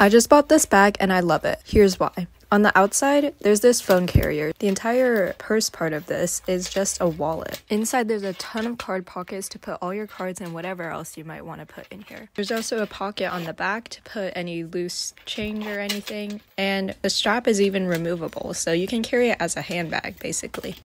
I just bought this bag and I love it. Here's why. On the outside, there's this phone carrier. The entire purse part of this is just a wallet. Inside, there's a ton of card pockets to put all your cards and whatever else you might want to put in here. There's also a pocket on the back to put any loose change or anything, and the strap is even removable, so you can carry it as a handbag basically.